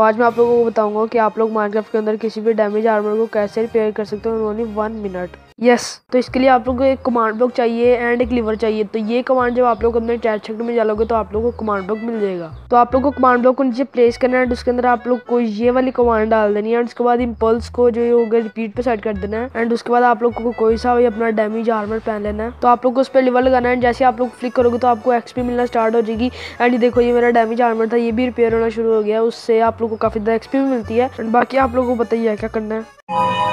आज मैं आप लोगों को बताऊँगा कि आप लोग माइनक्राफ्ट के अंदर किसी भी डैमेज आर्मर को कैसे रिपेयर कर सकते हो ओनली वन मिनट यस तो इसके लिए आप लोग को एक कमांड ब्लॉक चाहिए एंड एक लीवर चाहिए। तो ये कमांड जब आप लोग अपने चैट सेक्टर में डालोगे तो आप लोग को कमांड ब्लॉक मिल जाएगा। तो आप लोग को कमांड ब्लॉक को नीचे प्लेस करना है एंड उसके अंदर आप लोग को ये वाली कमांड डाल देनी है एंड उसके बाद इम्पल्स को जो होगा रिपीट पे सेट कर देना है एंड उसके बाद आप लोग को कोई सा अपना डैमेज आर्मर पहन लेना है। तो आप लोग को उस पर लीवर लगाना है जैसे आप लोग फ्लिक करोगे तो आपको एक्सपी मिलना स्टार्ट हो जाएगी। एंड देखो, ये मेरा डैमेज आर्मर था, ये भी रिपेयर होना शुरू हो गया। उससे आप लोग को काफ़ी ज़्यादा एक्सपी मिलती है। एंड बाकी आप लोग को बताइए क्या करना है।